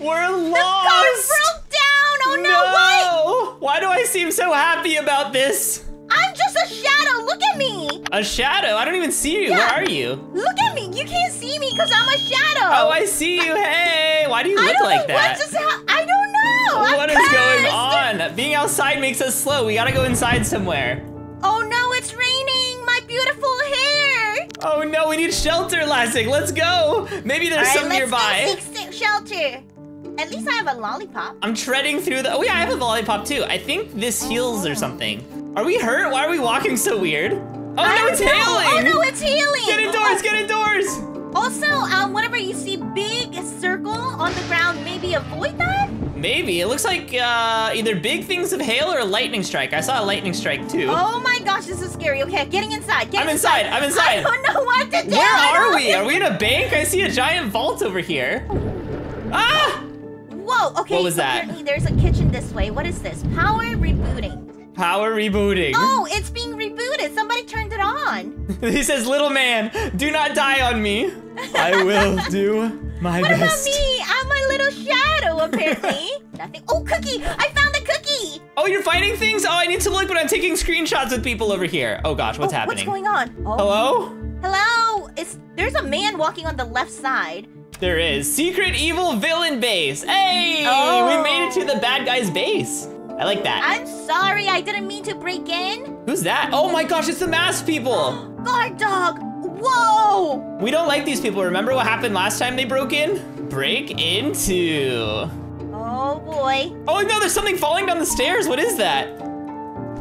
We're lost. The car broke down. Oh no, what? Why do I seem so happy about this? I'm just a shadow. Look at me. A shadow? I don't even see you. Where are you? Look at me. You can't see me because I'm a shadow. Oh, I see you. Hey, why do you look like that? what just I don't know. I'm What is going on? Being outside makes us slow. We gotta go inside somewhere. Oh no, it's raining. My beautiful hair. Oh no, we need shelter, Lastic. Let's go. Maybe there's All right, some let's nearby. go seek shelter. At least I have a lollipop. I'm treading through the. Oh yeah, I have a lollipop too. I think this heals or something. Are we hurt? Why are we walking so weird? Oh I no, it's know. hailing. Oh no, it's healing. Get indoors. Get indoors. Also, um, whenever you see big circle on the ground, maybe avoid that. Maybe it looks like uh, either big things of hail or a lightning strike. I saw a lightning strike too. Oh my gosh, this is scary. Okay, getting inside. Get I'm inside. I'm inside. I don't know what to do. Where are we? Are we in a bank? I see a giant vault over here. Ah! Whoa. Okay. What was so that? apparently There's a kitchen this way. What is this? Power rebooting. Power rebooting. Oh, it's being rebooted. Somebody turned it on. he says, "Little man, do not die on me. I will do my What best." about me? I'm a little shadow, apparently. Nothing. Oh, cookie! I found the cookie! Oh, you're finding things? Oh, I need to look, but I'm taking screenshots with people over here. Oh gosh, what's Oh, happening? What's going on? Oh. Hello? Hello? It's there's a man walking on the left side. There is secret evil villain base. Hey, Oh. we made it to the bad guy's base. I like that. I'm sorry, I didn't mean to break in. Who's that? Oh my gosh, it's the masked people. Guard dog! Whoa! We don't like these people. Remember what happened last time they broke in? Break into. Oh boy. Oh no, there's something falling down the stairs. What is that?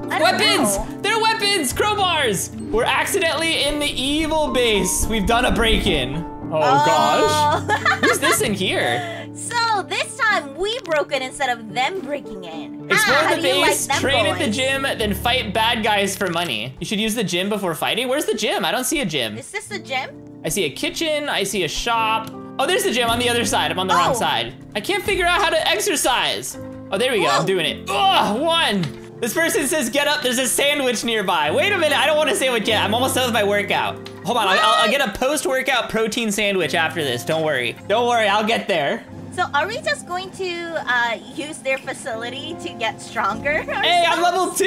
Weapons! know. They're weapons! Crowbars! We're accidentally in the evil base. We've done a break-in. Oh, gosh. gosh. Who's this in here? so this time we broke in instead of them breaking in. Explore ah, the like base, them train at the gym, then fight bad guys for money. You should use the gym before fighting. Where's the gym? I don't see a gym. Is this the gym? I see a kitchen, I see a shop. Oh, there's the gym on the other side. I'm on the Oh. wrong side. I can't figure out how to exercise. Oh, there we go. I'm doing it. Ugh, one. This person says, get up. There's a sandwich nearby. Wait a minute. I don't want a sandwich yet. I'm almost done with my workout. Hold on. I'll, I'll, I'll get a post-workout protein sandwich after this. Don't worry. Don't worry. I'll get there. So are we just going to uh, use their facility to get stronger? Hey, I'm level two.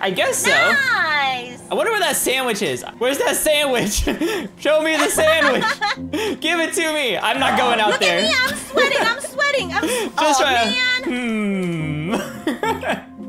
I guess so. Nice. I wonder where that sandwich is. Where's that sandwich? Show me the sandwich. Give it to me. I'm not going out Look there. at me, I'm sweating, I'm sweating. I'm Just oh, to. man. Hmm.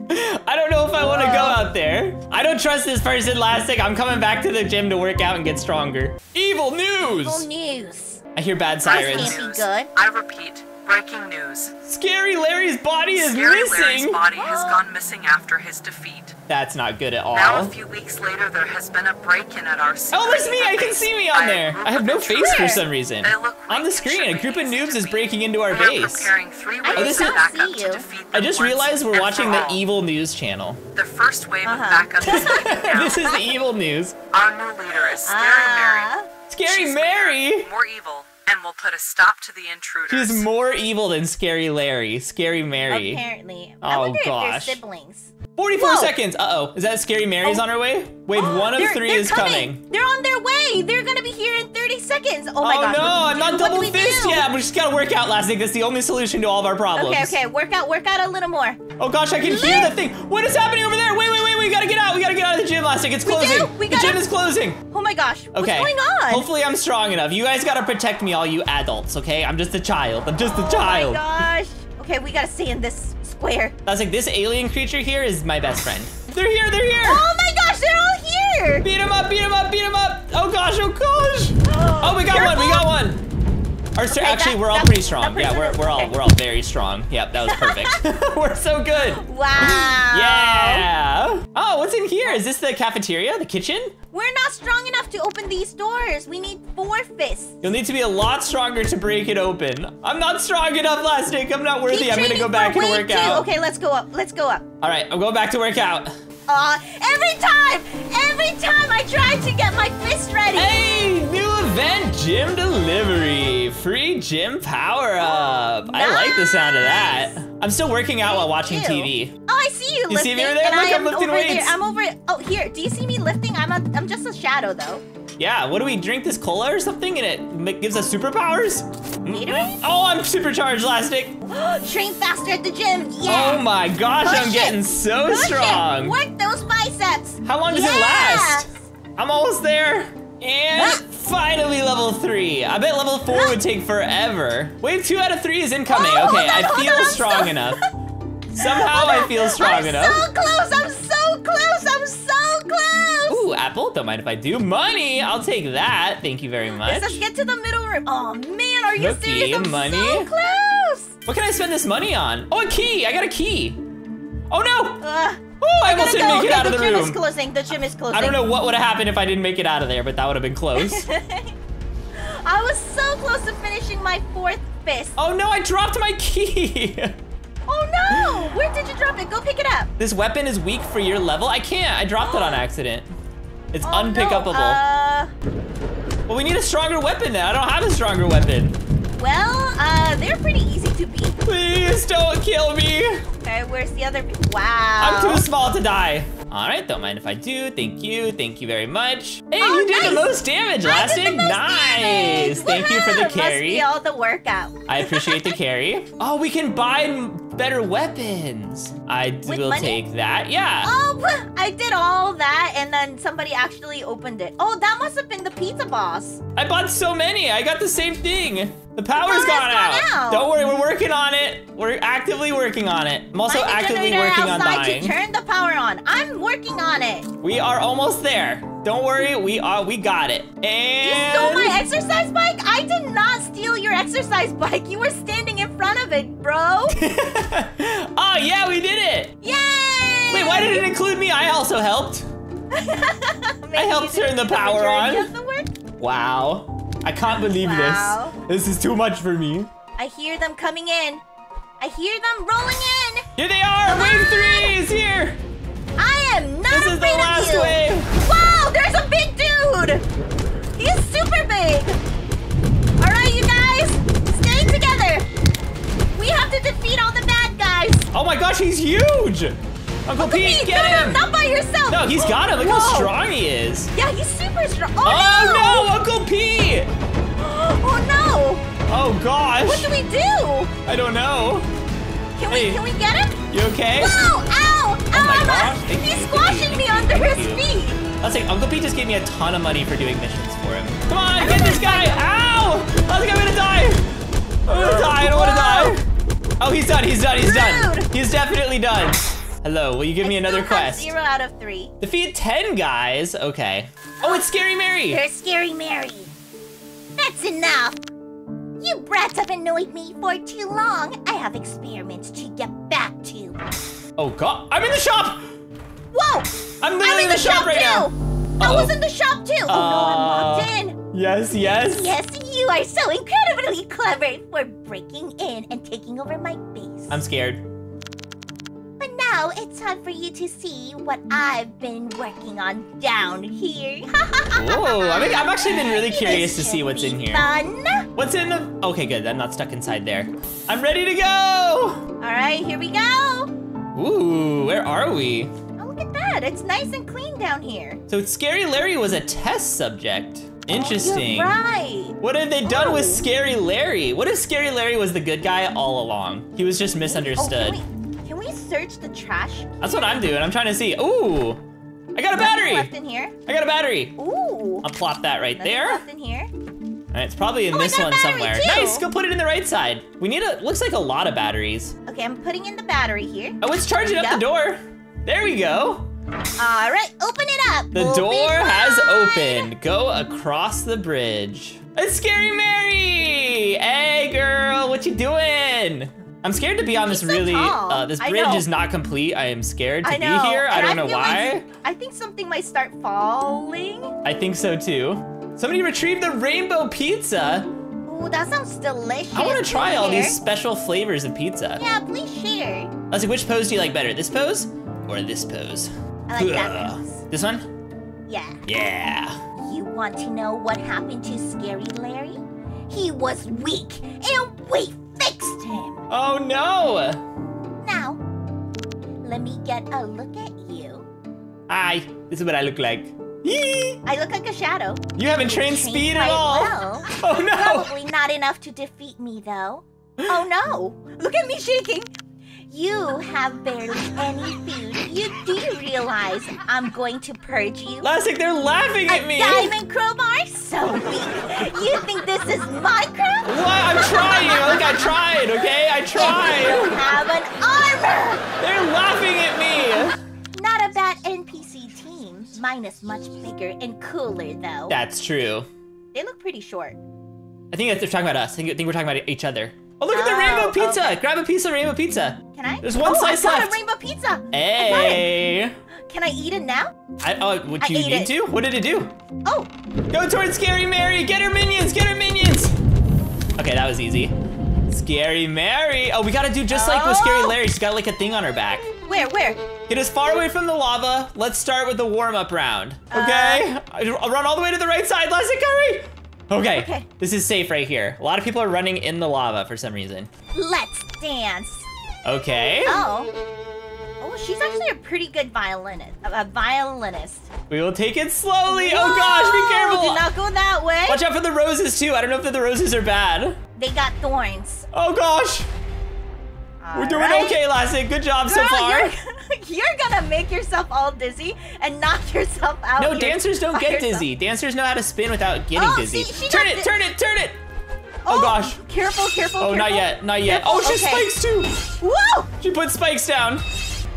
I don't know if I want to go uh. out there. I don't trust this person, Lastic. I'm coming back to the gym to work out and get stronger. Evil news! Evil news. I hear bad Breaking sirens. Can't be good. I repeat, breaking news. Scary Larry's body is Scary Larry's missing. body has gone missing after his defeat. That's not good at all. Now, a few weeks later, there has been a break-in at our secret Oh, there's me. I can see me on a there. I have no face for some reason. They look On the screen, a group of noobs is breaking into our base. preparing three I ways backup you. I just realized we're watching the evil news channel. The first wave Uh-huh. of backup is taken this is the evil news. Our new leader is Scary Ah. Mary. Scary She's Mary. more evil, and we'll put a stop to the intruders. She's more evil than Scary Larry. Scary Mary. Apparently. Oh, I wonder gosh. if they're siblings. 44 Whoa. seconds. Uh-oh. Is that Scary Mary's Oh. on her way? Wave oh, one of 3 is coming. They're on their way. They're gonna be here in 30 seconds. Oh my oh gosh. no, what I'm not What do double we fist do? yet. We just gotta work out, Lastic. That's the only solution to all of our problems. Okay, okay. Work out, work out a little more. Oh gosh, I can hear the thing. What is happening over there? Wait, wait, wait. We gotta get out. We gotta get out of the gym, Lastic. It's closing. We do. We the gotta- gym is closing. Oh my gosh. Okay. What's going on? Hopefully I'm strong enough. You guys gotta protect me, all you adults, okay? I'm just a child. I'm just a child. Oh my gosh. Okay, we gotta stay in this square. That's like this alien creature here is my best friend. They're here, they're here! Oh my gosh, they're all here. Beat him up, beat him up, beat him up! Oh gosh, oh gosh! Oh, oh we got one, we got Okay, actually, that- we're all pretty strong. Yeah, we're, we're all okay. we're all very strong. Yep, that was perfect. we're so good. Wow. Yeah. Oh, what's in here? Is this the cafeteria, the kitchen? We're not strong enough to open these doors. We need four fists. You'll need to be a lot stronger to break it open. I'm not strong enough, Plastic. I'm not worthy. Keep I'm gonna go back and work two. out. Okay, let's go up. Let's go up. All right, I'm going back to work out. Uh, every time, every time I try to get my fist ready. Hey, event, gym delivery. Free gym power up. I like the sound of that. I'm still working out while watching Ew. TV. Oh, I see you, You lifting. see me over there? Look, I'm lifting over weights. there. I'm over. Oh, here. Do you see me lifting? I'm a. I'm just a shadow though. Yeah, what do we drink this cola or something and it gives us superpowers? Gatorade? Oh, I'm supercharged, Elastic. Train faster at the gym. Yeah. Oh my gosh, Push I'm it. getting so Push it. strong. Work those biceps. How long does it last? I'm almost there. And Ah. finally level three. I bet level four Ah. would take forever. Wave two out of three is incoming. Oh, okay, on, I feel on, strong so- enough. Somehow I feel strong I'm enough. so close. I'm so close. I'm so close. Ooh, Apple, don't mind if I do. Money, I'll take that. Thank you very much. Let's get to the middle room. Oh man, are you Cookie, serious? I'm money. so close. What can I spend this money on? Oh, a key. I got a key. Oh no. Uh, Oh, I almost didn't go. make it out of the room. The gym is closing. The gym is closing. I don't know what would have happened if I didn't make it out of there, but that would have been close. I was so close to finishing my fourth fist. oh no, I dropped my key. Oh no! Where did you drop it? Go pick it up. this weapon is weak for your level. I can't. I dropped it on accident. It's Oh, no. unpickable. Uh, well, we need a stronger weapon then. I don't have a stronger weapon. well, uh, they're pretty easy to beat. Please don't kill me. Okay, where's the other? Wow. I'm too small to die. All right, don't mind if I do. Thank you. Thank you very much. Hey, Oh, you did the most damage, I Elastic. did nice. Thank you for the Woohoo! Must carry. be all the workout. I appreciate the carry. Oh, we can buy better weapons. I With will money? take that. Yeah. Oh, I did all that, and then somebody actually opened it. Oh, that must have been the pizza boss. I bought so many. I got the same thing. The power's power's gone, gone out. out. Don't worry, we're working on it. We're actively working on it. I'm also Find actively working on to turn the power on. I'm working on it. We are almost there. Don't worry, we are. We got it. You And stole my exercise bike? I did not steal your exercise bike. You were standing in front of it, bro. oh yeah, we did it. Yay! Wait, why did it include me? I also helped. Maybe helped turn the power on. the? Wow. I can't believe Wow. this. This is too much for me. I hear them coming in. I hear them rolling in. Here they are. Wave defeat all the bad guys. Oh my gosh, he's huge. Uncle Pete, Pete, get no, him. no, not by yourself. No, he's got him. Look how strong he is. Yeah, he's super strong. Oh, Oh no, Uncle Pete. Oh no! Oh gosh. What do we do? I don't know. Can Hey. we can we get him? You okay? Whoa! Ow! Ow! Oh my ow, gosh, He's squashing me under thank his you. feet. I was like, Uncle Pete just gave me a ton of money for doing missions for him. Come on, get this guy. Ow! I think I'm gonna die. I'm gonna die. I don't wanna die. Oh, he's done. He's done. He's done. He's definitely done. Hello, will you give me another quest? Zero out of three. Defeat 10 guys. Okay. Oh, it's Scary Mary. You're scary, Mary. That's enough. You brats have annoyed me for too long. I have experiments to get back to. Oh, God. I'm in the shop. Whoa! I'm literally I'm in the, shop, right too. now. I Uh-oh. was in the shop too. Oh no, I'm locked Uh, in. Yes, yes. Yes, you are so incredibly clever for breaking in and taking over my base. I'm scared. But now it's time for you to see what I've been working on down here. Oh, I mean, I've actually been really curious to see what's in here. Fun. What's in the... Okay, good. I'm not stuck inside there. I'm ready to go. All right, here we go. Ooh, where are we? Oh, look at that. It's nice and clean down here. So Scary Larry was a test subject. Interesting. You're right. What have they done with. Scary Larry? What if Scary Larry was the good guy all along? He was just misunderstood. Oh, can, we, can we search the trash? That's what I'm doing. I'm trying to see. Ooh, I got a Nothing battery. left in here. I got a battery. Ooh. I'll plop that right Nothing there. left in here. All right, it's probably in Oh, this one somewhere. too. Nice. Go put it in the right side. We need a. Looks like a lot of batteries. Okay, I'm putting in the battery here. Oh, it's charging up the door. There we go. All right, open it up. The Open door has opened. Go across the bridge. It's Scary Mary. Hey, girl, what you doing? I'm scared to be on this so really. Uh, this bridge is not complete. I am scared to be here. I don't know why. like- I think something might start falling. I think so too. Somebody retrieved the rainbow pizza. Ooh, that sounds delicious. I want to try all these special flavors of pizza. Yeah, please share. Let's see, which pose do you like better? This pose or this pose? I like that pose. This one? Yeah. Yeah. You want to know what happened to Scary Larry? He was weak, and we fixed him. Oh no! Now, let me get a look at you. Hi, this is what I look like. I look like a shadow. You haven't trained train speed at all. well. Oh no! Probably not enough to defeat me, though. Oh no! Look at me shaking. You have barely any food. You do you realize I'm going to purge you? Elastic, they're laughing at a me. diamond crowbar? So weak. You think this is Minecraft? What? I'm trying. Look, I tried. Okay, I You tried. have an armor. They're laughing at me. Not a bad NPC team. Mine is much bigger and cooler, though. That's true. They look pretty short. I think they're talking about us. I think, I think we're talking about each other. Oh, look at the Oh, rainbow pizza. okay. Grab a piece of rainbow pizza. Can I? There's one oh, slice I got left. a rainbow pizza. I. Hey. Can I eat it now? I, oh, I you need it. to? What did it do? Oh, Go towards Scary Mary. Get her minions. Get her minions. Okay, that was easy. Scary Mary. Oh, we gotta do just like with Scary Oh. Larry. She's got like a thing on her back. where, where? Get as far away from the lava. Let's start with the warm-up round. Uh, okay? I'll run all the way to the right side. Let's hurry. Okay. Okay. This is safe right here. A lot of people are running in the lava for some reason. Let's dance. Okay. Oh. Oh, she's actually a pretty good violinist. A, violinist. We will take it slowly. Oh gosh, be careful. Do not go that way. Watch out for the roses too. I don't know if the roses are bad. They got thorns. Oh gosh. We're doing Alright. okay, Lassie. Good job so far. You're, you're gonna make yourself all dizzy and knock yourself out. No, dancers don't get yourself. dizzy. Dancers know how to spin without getting Oh, dizzy. see, turn it, turn it, turn it. Oh, oh gosh. Careful, careful, Oh, careful. not yet, not yet. Careful, Oh, she okay. spikes too. Whoa! She put spikes down.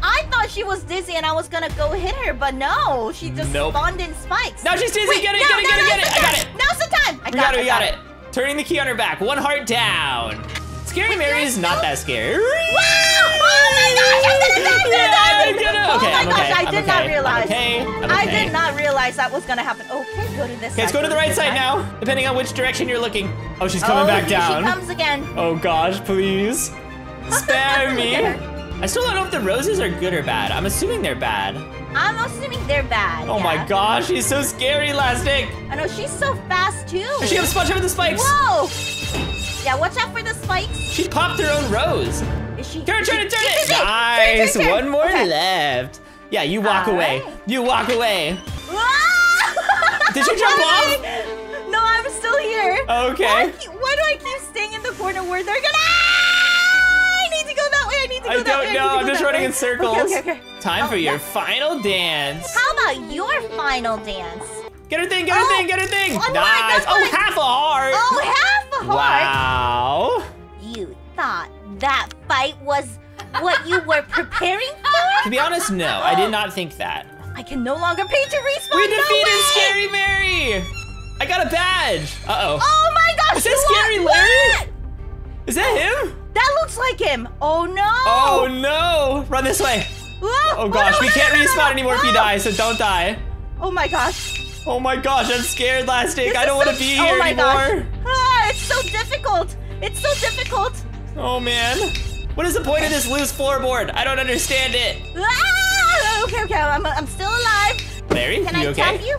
I thought she was dizzy and I was gonna go hit her, but no, she just Nope. spawned in spikes. Now she's dizzy. Wait, get it, no, get it, no, get it, get it. I got it. Now's the time. I We got it, we got I it. Turning the key on her back. One heart down. Scary Mary is not that scary. Wow! Oh my gosh! I'm gonna die! I'm gonna Yeah, die! I get it. Oh Okay, my I'm gosh! okay, I I'm did not okay, I'm realize. okay, I'm I did not realize that was gonna happen. Okay, go to this. Okay, let's go to the right side now, depending on which direction you're looking. Oh, she's coming oh, back here down. She comes again. Oh gosh, please. Spare me. I still don't know if the roses are good or bad. I'm assuming they're bad. I'm assuming they're bad. Oh my gosh, she's so scary, Elastic. I know she's so fast too. Is she gonna sponge over the spikes? Whoa! Yeah, watch out for the spikes. She popped her own rose. Is she? Turn, is she- turn it, turn Turn, it. turn, turn, Nice. turn, turn. One more Okay. left. Yeah, you walk All away. right. You walk away. Did you jump off? No, I'm still here. Okay. Why, I keep- why do I keep staying in the corner where they're gonna? I need to go that way. I need to go I that way. I don't know. I'm just running way. in circles. Okay, okay, okay. Time Oh, for your yeah. final dance. How about your final dance? Get her thing, get her Oh, thing, get her thing. nice. Oh, half a heart. Oh, half heart. Wow. You thought that fight was what you were preparing for? To be honest, no. I did not think that. I can no longer pay to respawn. We defeated way! Scary Mary. I got a badge. Uh-oh. Oh my gosh! Is that Scary are- Larry? What? Is that him? That looks like him. Oh no! Oh, no. Run this way. Whoa. Oh, oh gosh, no, we no, can't no, no, respawn no. anymore if you die, so don't die. Oh my gosh. Oh my gosh, I'm scared, Lastic. I don't want to be oh here my anymore. Gosh. It's so difficult. It's so difficult. Oh man. What is the point of this loose floorboard? I don't understand it. Ah! Okay, okay. I'm, I'm still alive. Larry, Can you I okay? tap you?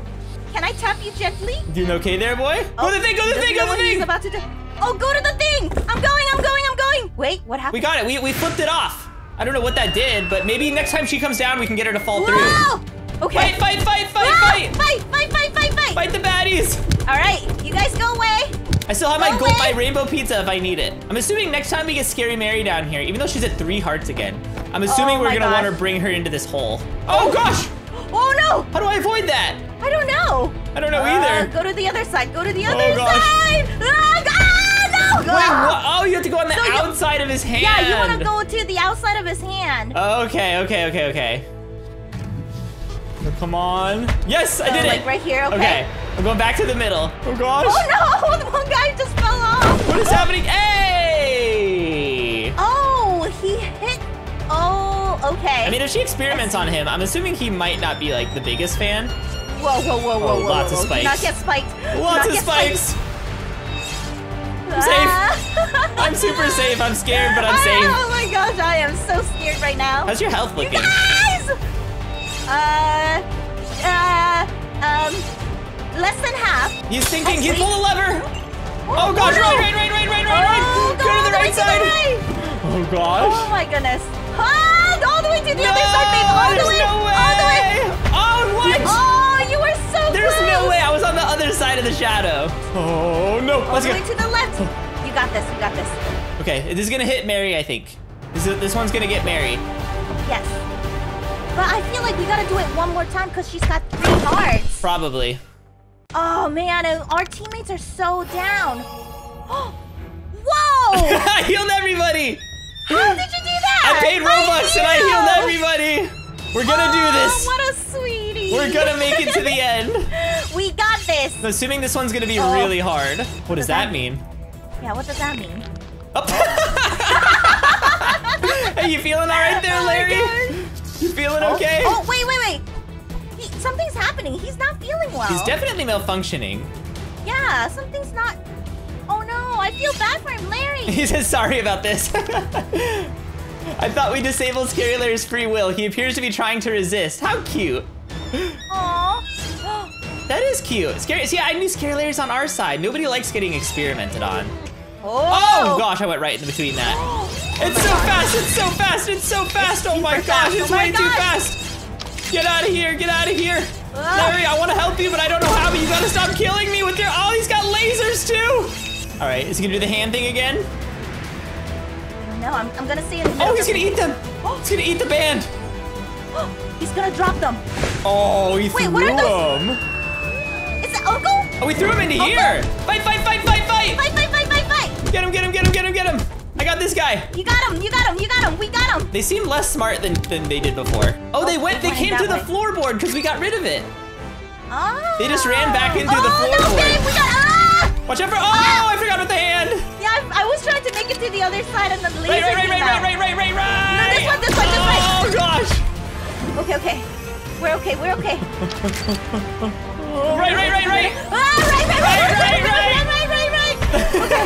Can I tap you gently? Doing okay there, boy? go to the thing, go to the thing, go to the thing. about to do. Oh, go to the thing. I'm going. I'm going. I'm going. Wait, what happened? We got it. We, we flipped it off. I don't know what that did, but maybe next time she comes down, we can get her to fall through. Okay. Fight, fight, fight, fight, Ah, fight! fight, fight, fight, fight, fight. Fight the baddies! All right, you guys go away. I still have my Go gold, my rainbow pizza if I need it. I'm assuming next time we get Scary Mary down here, even though she's at three hearts again, I'm assuming Oh we're gonna want to bring her into this hole. Oh gosh! Oh no! How do I avoid that? I don't know. I don't know Uh, either. go to the other side. Go to the Oh, other gosh. side. Ah, no! Wait? Oh, you have to go on the So you- outside of his hand. Yeah, you want to go to the outside of his hand. Okay, okay, okay, okay. Oh, come on. Yes, I did like it. right here, okay? Okay, I'm going back to the middle. Oh gosh. Oh no! The one guy just fell off. What is happening? Hey! Oh, he hit. Oh, okay. I mean, if she experiments on him, I'm assuming he might not be like the biggest fan. whoa, whoa, whoa, whoa, Oh, whoa, lots whoa, of spikes. Do not get spiked. Lots not of get spikes. Ah. I'm super safe. I'm scared, but I'm safe. Oh my gosh, I am so scared right now. How's your health looking? You looking? guys! Uh, uh, um, less than half. He's thinking. He Actually- pulled a lever. Oh gosh! no. Right, right, right, right, right, right, right. Oh, Go to the way right side. right. Oh gosh. Oh my goodness. Ah, all the way to the other side, babe. All the there's way. no way. All the way. Oh, what? Oh, you were so There's close. no way. I was on the other side of the shadow. Oh, no. All Let's the go. way to the left. You got this. You got this. Okay, this is gonna hit Mary, I think. This, is, this one's gonna get Mary. Yes. But I feel like we gotta do it one more time because she's got three hearts. Probably. Oh man, our teammates are so down. Whoa! I healed everybody. How did you do that? I paid Robux and I healed everybody. We're gonna do Oh, this. What a sweetie. We're gonna make it to the end. We got this. I'm assuming this one's gonna be Oh. really hard. What does does that that mean? Yeah, what does that mean? Oh. Up. hey, you feeling all right there, Oh Larry? You feeling okay? Oh, wait, wait, wait. Happening. He's not feeling well. He's definitely malfunctioning. Yeah, something's not. Oh no, I feel bad for him, Larry. He says sorry about this. I thought we disabled Scary Larry's free will. He appears to be trying to resist. How cute. Aww. That is cute. Scary. See, I knew Scary Larry's on our side. Nobody likes getting experimented on. Oh. Oh gosh, I went right in between that. Oh It's so fast. It's so fast. It's so fast. Oh my gosh, fast. it's Oh way too fast. Get out of here. Get out of here. Ah. Larry, I want to help you, but I don't know how. But you gotta stop killing me with your. Oh, he's got lasers too. All right, is he gonna do the hand thing again? No, I'm, I'm gonna see middle. Oh, he's gonna eat them. Oh. He's gonna eat the band. He's gonna drop them. Oh, he Wait, threw what are those? them. Is it Uncle? Oh, we threw him into Oh, here. Fight, fight, fight, fight, fight. Fight, fight, fight, fight, fight. Get him, get him, get him, get him, get him. I got this guy. You got him, you got him, you got him. We got him. They seem less smart than, than they did before. Oh, they Oh, went, they came to the floorboard because we got rid of it. Oh. They just ran back into oh, the floorboard. no, babe, we got ah! Watch out for, oh, I forgot about the hand. Yeah, I, I was trying to make it to the other side and the laser Right, right, right, right, right, right, right, right, right. this one, this one, this one. Oh, gosh. Okay, okay. We're okay, we're okay. Oh, right, right, right, right. Ah, right, right, right, Right, right, right, right, right, right, right. Okay,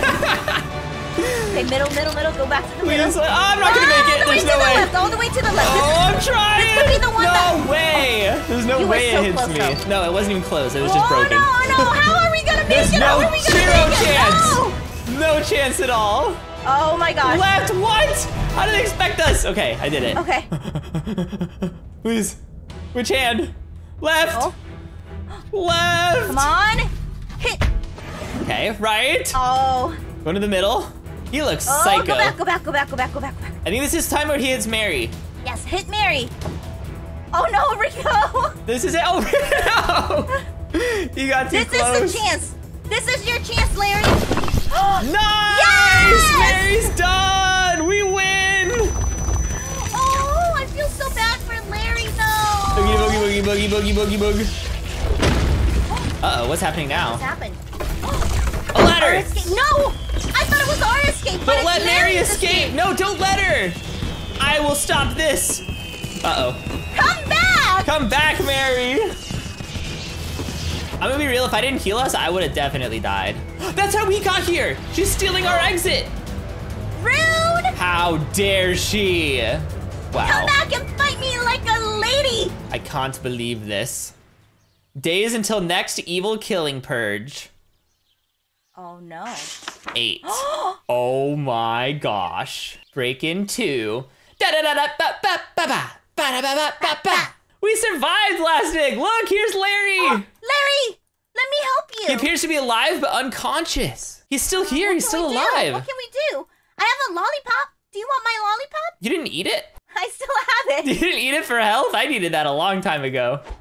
middle, middle, middle. Go back to the middle. Please, oh, I'm not gonna Ah, make it. All the way There's to no the way. left. All the way to the left. Oh, I'm trying. could be the one no that- way. There's no You way so it hits close, me. though. No, it wasn't even close. It was oh, just broken. no, no. How are we gonna make There's it? no How are we gonna zero make it? chance. No. No chance at all. Oh my gosh. Left, what? How did they expect us? Okay, I did it. Okay. Please. Which hand? Left. Oh. Left. Come on. Hit. Okay, right. Oh. Go to the middle. He looks Oh, psycho. go back, go back, go back, go back, go back, go back. I think this is time where he hits Mary. Yes, hit Mary. Oh no, Rico. This is it. Oh, no. He got too This close. is the chance. This is your chance, Larry. Nice! Yes! Mary's done! We win! Oh, I feel so bad for Larry though. Boogie, boogie, boogie, boogie, boogie, boogie, boogie. Uh-oh, what's happening now? What's happened? A ladder! Oh, no! I thought it was our escape. but Don't let Mary Mary's escape! No, don't let her! I will stop this! Uh-oh. Come back! Come back, Mary! I'm gonna be real, if I didn't heal us, I would have definitely died. That's how we got here! She's stealing our exit! Rude! How dare she! Wow. Come back and fight me like a lady! I can't believe this. Days until next evil killing purge. Oh no. Eight. oh my gosh. Break in two. Da da da da ba ba ba ba ba da ba ba ba ba. We survived, Lastic. Look, here's Larry. Oh, Larry! Let me help you! He appears to be alive but unconscious. He's still here. What He's still we do? alive. What can we do? I have a lollipop. Do you want my lollipop? You didn't eat it? I still have it. You didn't eat it for health? I needed that a long time ago.